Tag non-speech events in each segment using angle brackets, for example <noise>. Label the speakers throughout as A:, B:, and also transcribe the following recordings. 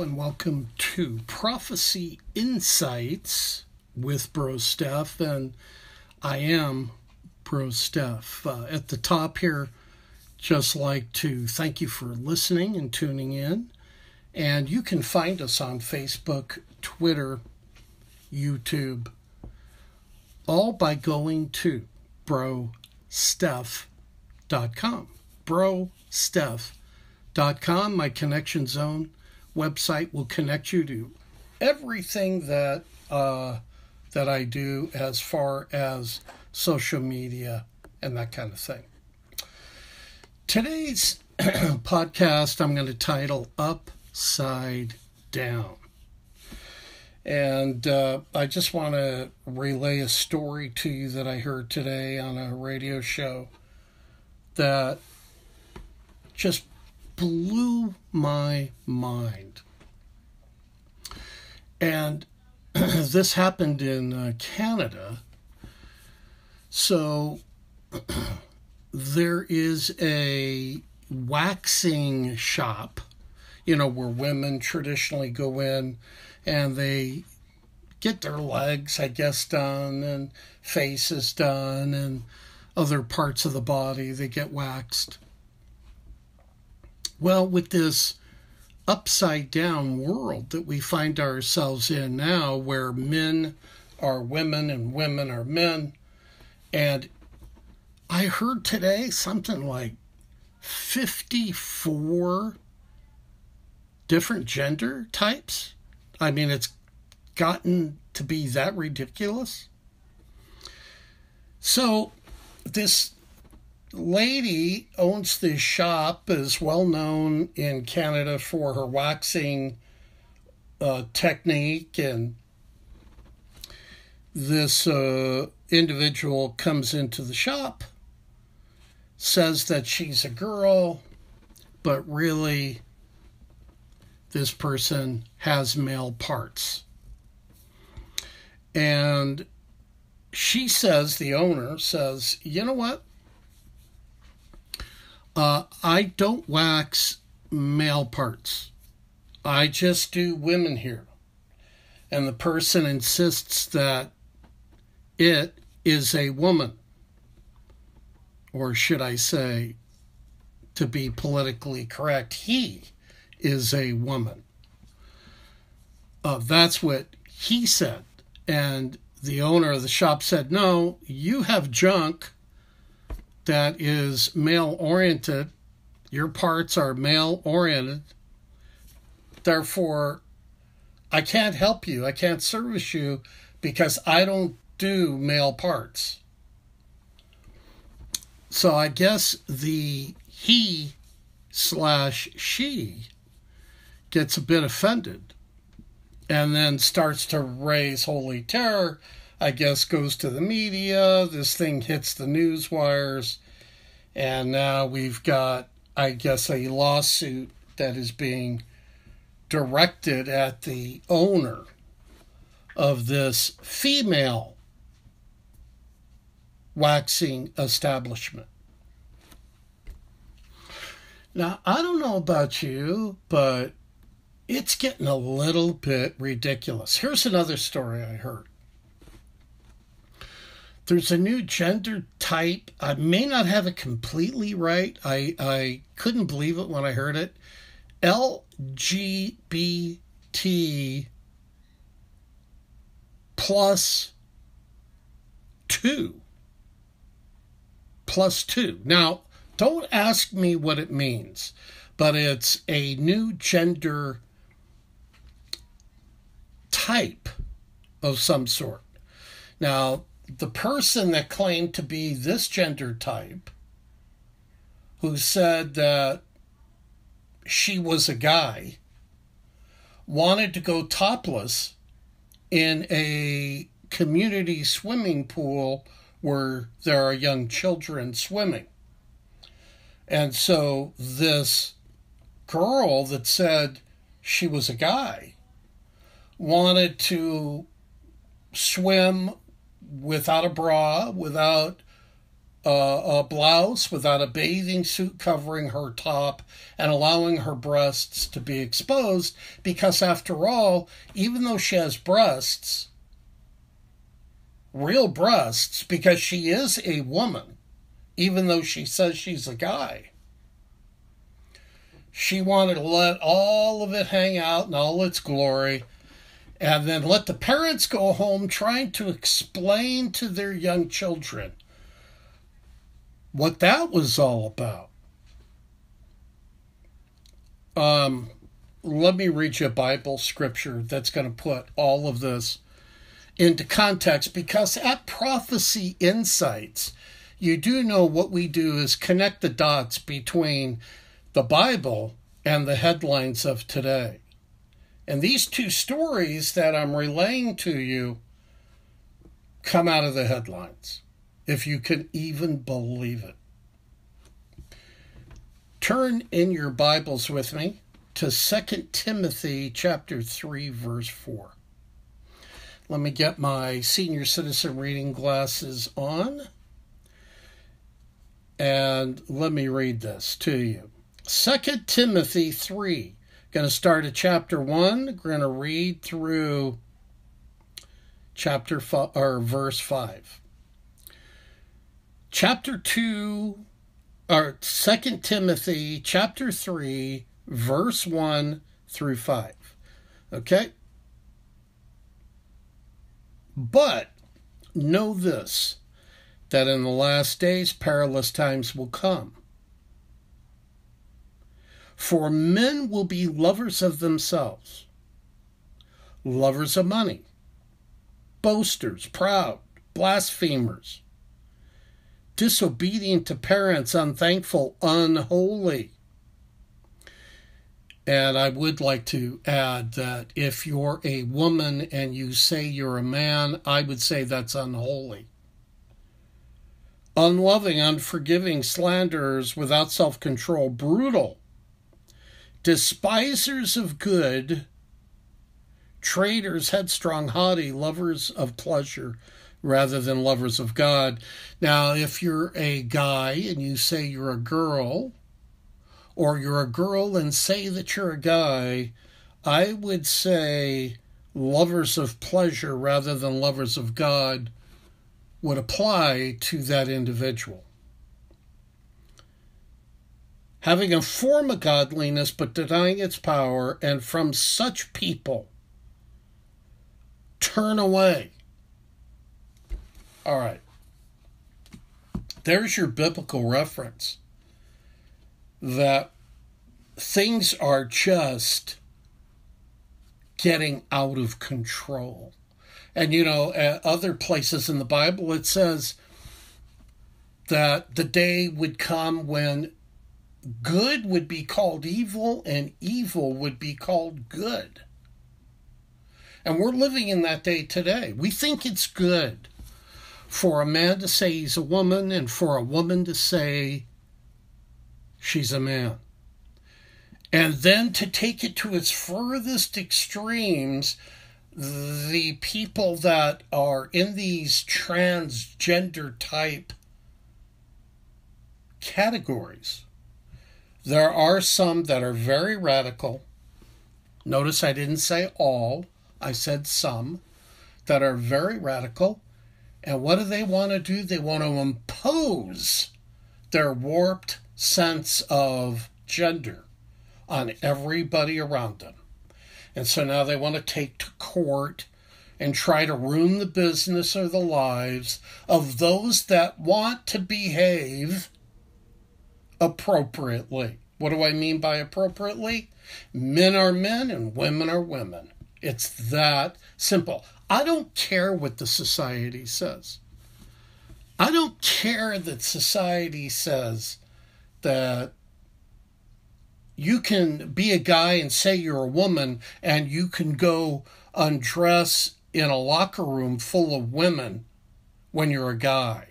A: And welcome to Prophecy Insights with Bro Steph, and I am Bro Steph. Uh, at the top here, just like to thank you for listening and tuning in. And you can find us on Facebook, Twitter, YouTube, all by going to brosteph.com. Brosteph.com, my connection zone website will connect you to everything that uh, that I do as far as social media and that kind of thing. Today's <clears throat> podcast I'm going to title Upside Down. And uh, I just want to relay a story to you that I heard today on a radio show that just blew my mind. And <clears throat> this happened in uh, Canada. So <clears throat> there is a waxing shop, you know, where women traditionally go in and they get their legs, I guess, done and faces done and other parts of the body they get waxed. Well, with this upside down world that we find ourselves in now, where men are women and women are men, and I heard today something like 54 different gender types. I mean, it's gotten to be that ridiculous. So, this lady owns this shop, is well known in Canada for her waxing uh, technique. And this uh, individual comes into the shop, says that she's a girl, but really, this person has male parts. And she says, the owner says, you know what? Uh, I don't wax male parts. I just do women here. And the person insists that it is a woman. Or should I say, to be politically correct, he is a woman. Uh, that's what he said. And the owner of the shop said, No, you have junk that is male oriented, your parts are male oriented. Therefore, I can't help you. I can't service you because I don't do male parts. So I guess the he slash she gets a bit offended and then starts to raise holy terror I guess, goes to the media. This thing hits the news wires. And now we've got, I guess, a lawsuit that is being directed at the owner of this female waxing establishment. Now, I don't know about you, but it's getting a little bit ridiculous. Here's another story I heard. There's a new gender type. I may not have it completely right. I, I couldn't believe it when I heard it. LGBT plus two. Plus two. Now, don't ask me what it means, but it's a new gender type of some sort. Now, the person that claimed to be this gender type, who said that she was a guy, wanted to go topless in a community swimming pool where there are young children swimming. And so this girl that said she was a guy wanted to swim without a bra, without a blouse without a bathing suit covering her top and allowing her breasts to be exposed because, after all, even though she has breasts, real breasts, because she is a woman, even though she says she's a guy, she wanted to let all of it hang out in all its glory and then let the parents go home trying to explain to their young children what that was all about. Um, let me read you a Bible scripture that's going to put all of this into context because at Prophecy Insights, you do know what we do is connect the dots between the Bible and the headlines of today. And these two stories that I'm relaying to you come out of the headlines if you can even believe it. Turn in your Bibles with me to 2 Timothy chapter 3 verse 4. Let me get my senior citizen reading glasses on and let me read this to you. 2 Timothy 3. Going to start at chapter 1. We're going to read through chapter 5 or verse 5 chapter 2 or 2 Timothy chapter 3 verse 1 through 5. Okay? But know this that in the last days perilous times will come. For men will be lovers of themselves, lovers of money, boasters, proud, blasphemers disobedient to parents, unthankful, unholy. And I would like to add that if you're a woman and you say you're a man, I would say that's unholy. Unloving, unforgiving, slanderers, without self control, brutal, despisers of good, traitors, headstrong, haughty, lovers of pleasure rather than lovers of God. Now, if you're a guy and you say you're a girl, or you're a girl and say that you're a guy, I would say lovers of pleasure rather than lovers of God would apply to that individual. Having a form of godliness but denying its power, and from such people turn away. All right. There's your biblical reference that things are just getting out of control. And you know, at other places in the Bible, it says that the day would come when good would be called evil and evil would be called good. And we're living in that day today. We think it's good for a man to say he's a woman and for a woman to say she's a man. And then to take it to its furthest extremes, the people that are in these transgender type categories, there are some that are very radical. Notice I didn't say all, I said some that are very radical and what do they want to do? They want to impose their warped sense of gender on everybody around them. And so now they want to take to court and try to ruin the business or the lives of those that want to behave appropriately. What do I mean by appropriately? Men are men and women are women. It's that simple. I don't care what the society says. I don't care that society says that you can be a guy and say you're a woman and you can go undress in a locker room full of women when you're a guy.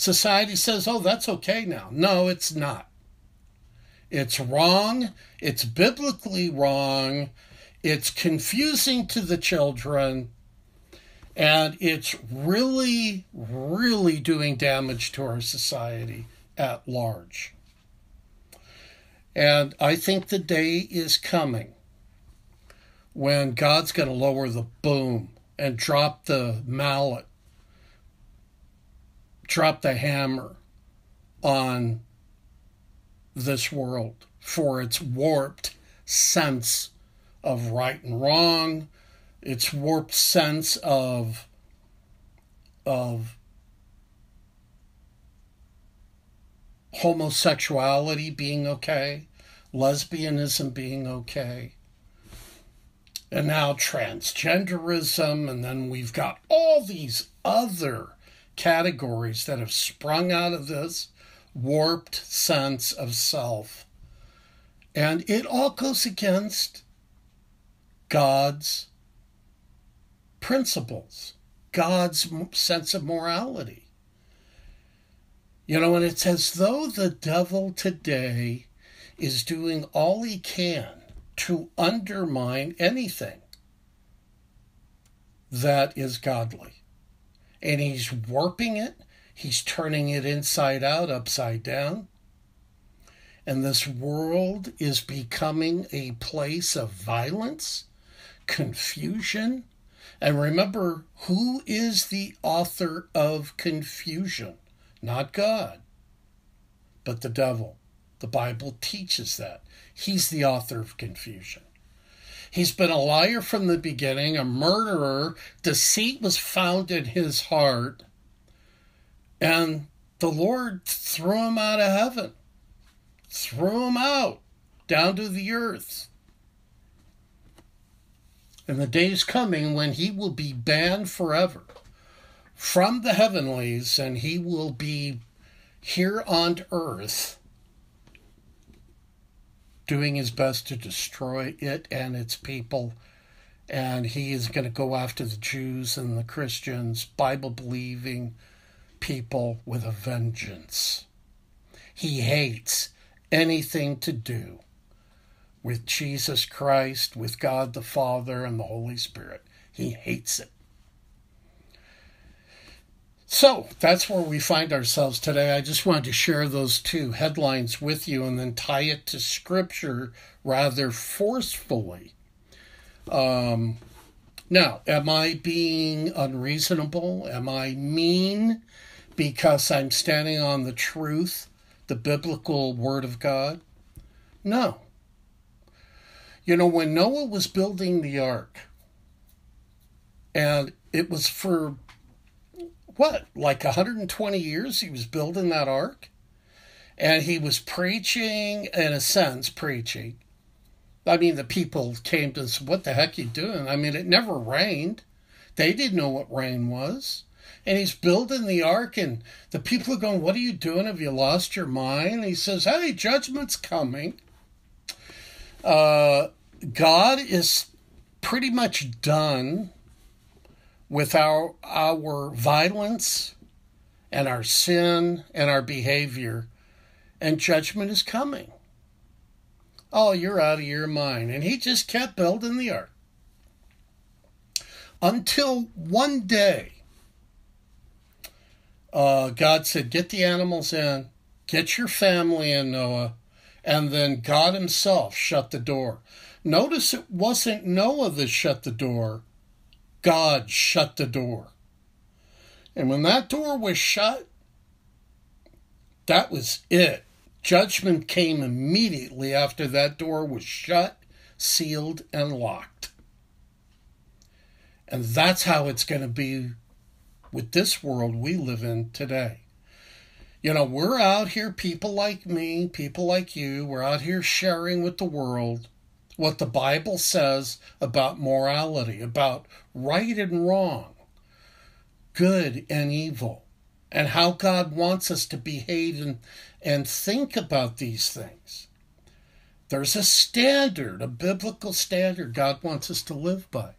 A: Society says, oh, that's okay now. No, it's not. It's wrong. It's biblically wrong. It's confusing to the children And it's really, really doing damage to our society at large. And I think the day is coming when God's going to lower the boom and drop the mallet, drop the hammer on this world for its warped sense of right and wrong, its warped sense of of homosexuality being okay, lesbianism being okay, and now transgenderism, and then we've got all these other categories that have sprung out of this warped sense of self. And it all goes against God's principles, God's sense of morality. You know, and it's as though the devil today is doing all he can to undermine anything that is godly. And he's warping it, he's turning it inside out, upside down. And this world is becoming a place of violence, confusion. And remember, who is the author of confusion? not God, but the devil. The Bible teaches that. He's the author of confusion. He's been a liar from the beginning, a murderer. Deceit was found in his heart. And the Lord threw him out of heaven, threw him out down to the earth. And the day is coming when he will be banned forever from the heavenlies, and he will be here on earth doing his best to destroy it and its people. And he is going to go after the Jews and the Christians, Bible believing people with a vengeance. He hates anything to do with Jesus Christ, with God the Father and the Holy Spirit. He hates it. So that's where we find ourselves today. I just wanted to share those two headlines with you and then tie it to scripture rather forcefully. Um, now, am I being unreasonable? Am I mean because I'm standing on the truth, the biblical word of God? No. You know, when Noah was building the ark, and it was for what, like 120 years he was building that ark? And he was preaching, in a sense, preaching. I mean, the people came to us, what the heck you doing? I mean, it never rained. They didn't know what rain was. And he's building the ark, and the people are going, What are you doing? Have you lost your mind? And he says, Hey, judgment's coming. Uh, God is pretty much done with our, our violence and our sin and our behavior, and judgment is coming. Oh, you're out of your mind. And he just kept building the ark. Until one day, uh, God said, Get the animals in, get your family in, Noah. And then God Himself shut the door. Notice it wasn't Noah that shut the door, God shut the door. And when that door was shut, that was it. Judgment came immediately after that door was shut, sealed, and locked. And that's how it's going to be with this world we live in today. You know, we're out here, people like me, people like you, we're out here sharing with the world what the Bible says about morality, about right and wrong, good and evil, and how God wants us to behave and, and think about these things. There's a standard, a biblical standard God wants us to live by.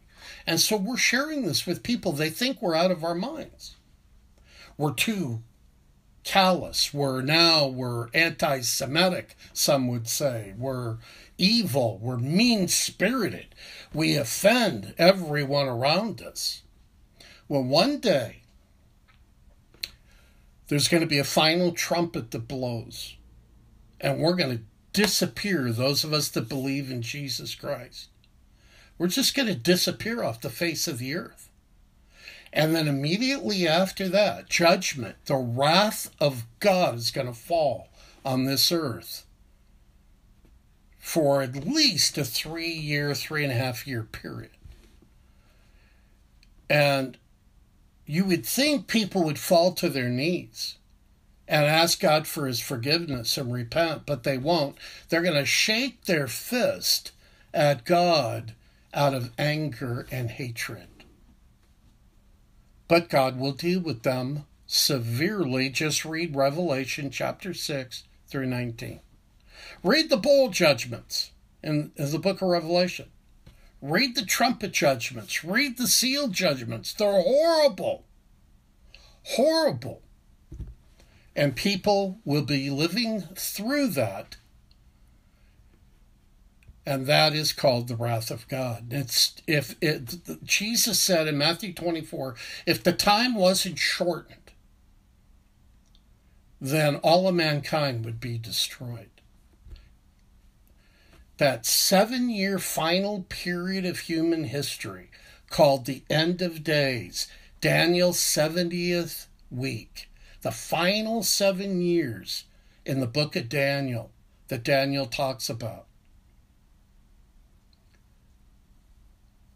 A: And so we're sharing this with people. They think we're out of our minds. We're too callous. We're now we're anti-Semitic, some would say. We're evil, we're mean spirited, we offend everyone around us. Well, one day, there's going to be a final trumpet that blows, and we're going to disappear, those of us that believe in Jesus Christ. We're just going to disappear off the face of the earth. And then immediately after that, judgment, the wrath of God is going to fall on this earth for at least a three year, three and a half year period. And you would think people would fall to their knees and ask God for his forgiveness and repent, but they won't. They're going to shake their fist at God out of anger and hatred. But God will deal with them severely. Just read Revelation chapter 6 through 19. Read the bowl judgments in, in the book of Revelation. Read the trumpet judgments. Read the seal judgments. They're horrible. Horrible. And people will be living through that. And that is called the wrath of God. It's if it, Jesus said in Matthew 24, if the time wasn't shortened, then all of mankind would be destroyed that seven year final period of human history called the end of days, Daniel's 70th week, the final seven years in the book of Daniel that Daniel talks about.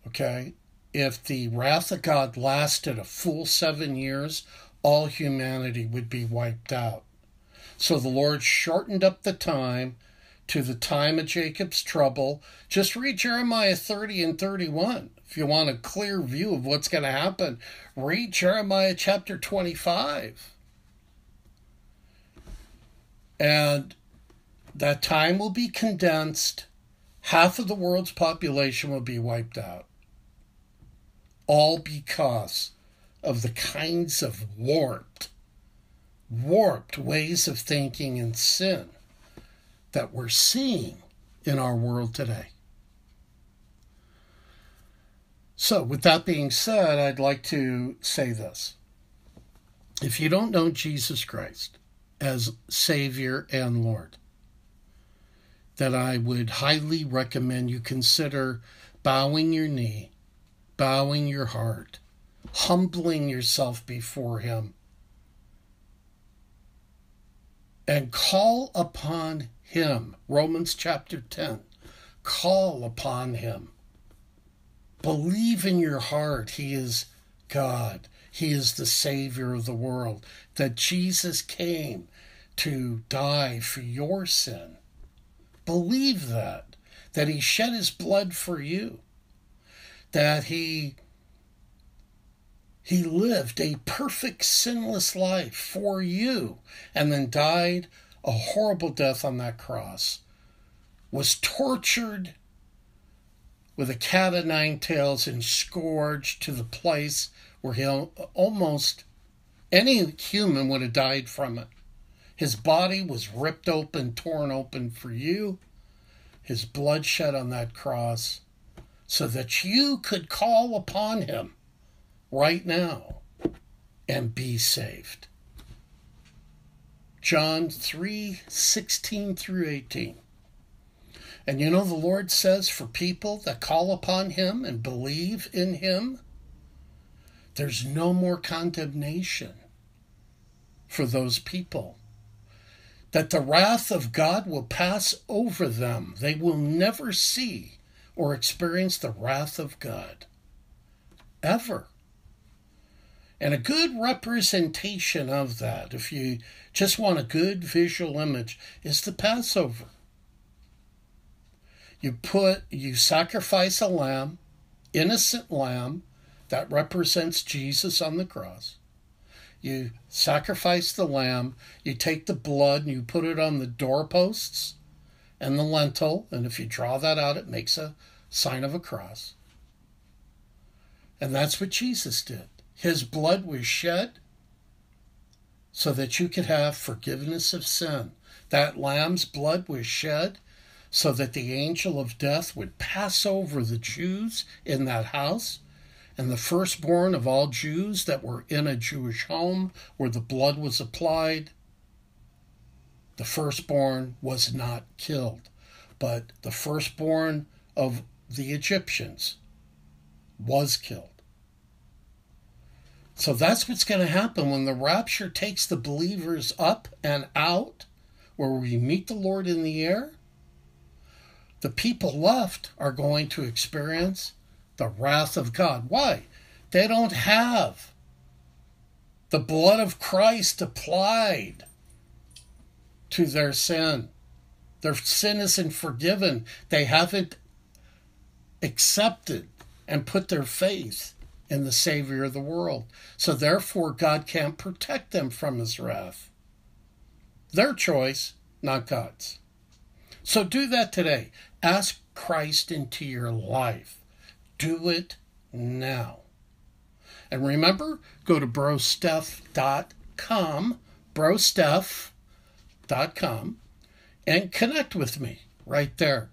A: Okay? If the wrath of God lasted a full seven years, all humanity would be wiped out. So the Lord shortened up the time to the time of Jacob's trouble. Just read Jeremiah 30 and 31 if you want a clear view of what's going to happen. Read Jeremiah chapter 25. And that time will be condensed. Half of the world's population will be wiped out. All because of the kinds of warped, warped ways of thinking and sin that we're seeing in our world today. So, with that being said, I'd like to say this. If you don't know Jesus Christ as Savior and Lord, then I would highly recommend you consider bowing your knee, bowing your heart, humbling yourself before Him, and call upon him. Romans chapter 10. Call upon him. Believe in your heart he is God. He is the Savior of the world. That Jesus came to die for your sin. Believe that. That he shed his blood for you. That he he lived a perfect sinless life for you and then died a horrible death on that cross, was tortured with a cat of nine tails and scourged to the place where he almost any human would have died from it. His body was ripped open, torn open for you, his blood shed on that cross, so that you could call upon him right now and be saved. John 3 16 through 18. And you know, the Lord says for people that call upon Him and believe in Him, there's no more condemnation for those people. That the wrath of God will pass over them. They will never see or experience the wrath of God. Ever. And a good representation of that, if you just want a good visual image, is the Passover. You put, you sacrifice a lamb, innocent lamb, that represents Jesus on the cross. You sacrifice the lamb, you take the blood and you put it on the doorposts and the lentil, and if you draw that out, it makes a sign of a cross. And that's what Jesus did. His blood was shed so that you could have forgiveness of sin. That lamb's blood was shed so that the angel of death would pass over the Jews in that house and the firstborn of all Jews that were in a Jewish home where the blood was applied, the firstborn was not killed, but the firstborn of the Egyptians was killed. So that's what's going to happen when the rapture takes the believers up and out, where we meet the Lord in the air. The people left are going to experience the wrath of God. Why? They don't have the blood of Christ applied to their sin. Their sin isn't forgiven. They haven't accepted and put their faith in the Savior of the world. So therefore, God can't protect them from his wrath. Their choice, not God's. So do that today. Ask Christ into your life. Do it now. And remember, go to brosteph.com, brosteph.com, and connect with me right there.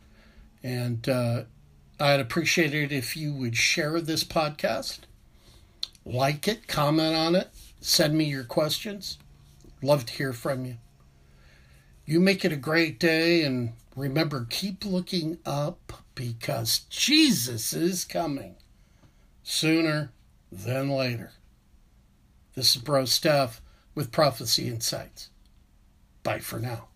A: And uh, I'd appreciate it if you would share this podcast, like it, comment on it, send me your questions. Love to hear from you. You make it a great day, and remember, keep looking up because Jesus is coming sooner than later. This is Bro Steph with Prophecy Insights. Bye for now.